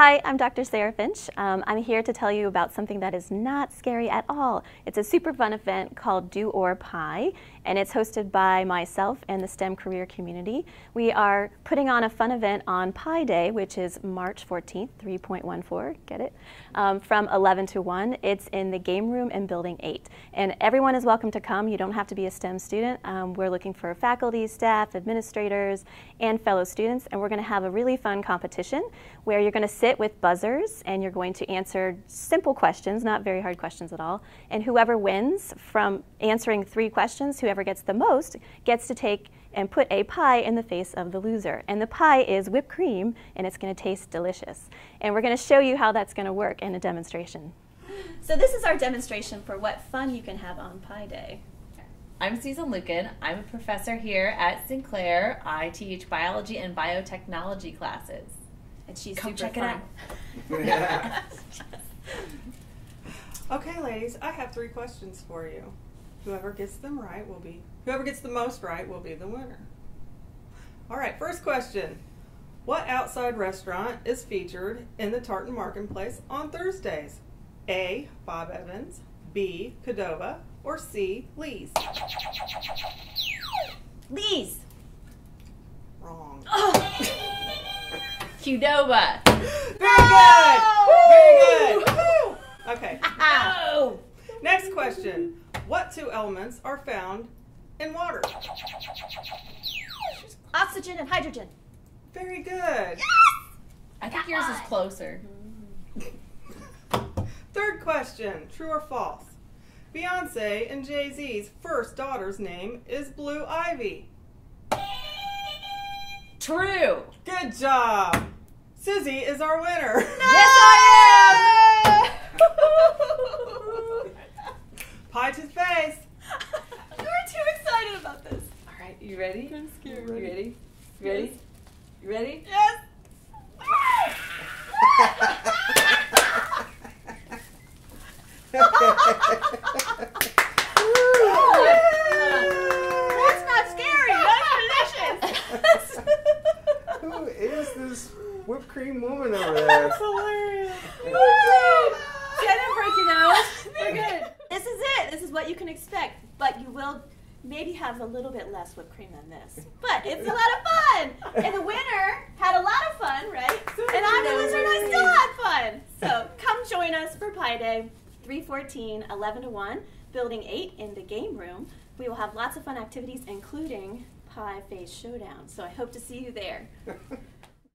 Hi, I'm Dr. Sarah Finch. Um, I'm here to tell you about something that is not scary at all. It's a super fun event called Do or Pi, and it's hosted by myself and the STEM career community. We are putting on a fun event on Pi Day, which is March 14th, 3.14, get it? Um, from 11 to 1. It's in the game room in Building 8. And everyone is welcome to come. You don't have to be a STEM student. Um, we're looking for faculty, staff, administrators, and fellow students, and we're going to have a really fun competition where you're going to sit sit with buzzers and you're going to answer simple questions, not very hard questions at all. And whoever wins from answering three questions, whoever gets the most, gets to take and put a pie in the face of the loser. And the pie is whipped cream and it's going to taste delicious. And we're going to show you how that's going to work in a demonstration. So this is our demonstration for what fun you can have on Pi Day. I'm Susan Luken. I'm a professor here at Sinclair. I teach biology and biotechnology classes and she's Come super check fun. it out. okay, ladies, I have three questions for you. Whoever gets them right will be, whoever gets the most right will be the winner. All right, first question. What outside restaurant is featured in the Tartan Marketplace on Thursdays? A. Bob Evans, B. Qdoba, or C. Lee's? Lee's. Qdoba. Very good. Very good. Okay. No. Next question. What two elements are found in water? Oxygen and hydrogen. Very good. I think yours is closer. Third question. True or false? Beyonce and Jay Z's first daughter's name is Blue Ivy. True. Good job. Susie is our winner. No! Yes, I am. Pie to the face. you are too excited about this. All right, you ready? I'm scared. You ready? You ready? You ready? Yes. That's not scary. That's delicious. Who is this whipped cream woman over there? That's hilarious. Oh break your nose. We're good. This is it. This is what you can expect. But you will maybe have a little bit less whipped cream than this. But it's a lot of fun. And the winner had a lot of fun, right? And I'm the loser and I still had fun. So come join us for Pi Day, 314, 11 to 1, Building 8 in the game room. We will have lots of fun activities, including Pie Face Showdown. So I hope to see you there.